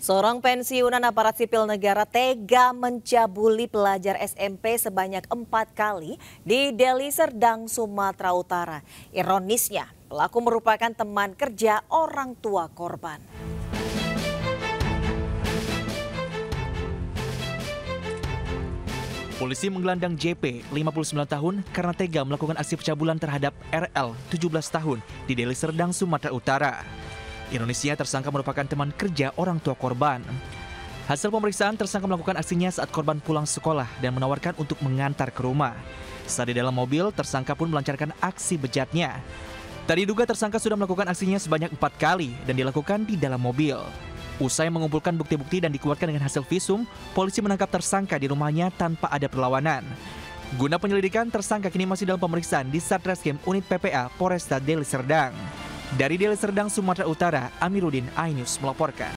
Seorang pensiunan aparat sipil negara tega mencabuli pelajar SMP sebanyak empat kali di Deli Serdang, Sumatera Utara. Ironisnya, pelaku merupakan teman kerja orang tua korban. Polisi menggelandang JP, 59 tahun, karena tega melakukan aksi pencabulan terhadap RL, 17 tahun, di Deli Serdang, Sumatera Utara. Ironisnya tersangka merupakan teman kerja orang tua korban. Hasil pemeriksaan tersangka melakukan aksinya saat korban pulang sekolah dan menawarkan untuk mengantar ke rumah. Saat di dalam mobil, tersangka pun melancarkan aksi bejatnya. Tadi duga tersangka sudah melakukan aksinya sebanyak empat kali dan dilakukan di dalam mobil. Usai mengumpulkan bukti-bukti dan dikuatkan dengan hasil visum, polisi menangkap tersangka di rumahnya tanpa ada perlawanan. Guna penyelidikan, tersangka kini masih dalam pemeriksaan di Satreskrim Unit PPA Polresta Deli Serdang. Dari Deli Serdang, Sumatera Utara, Amiruddin Ainus melaporkan.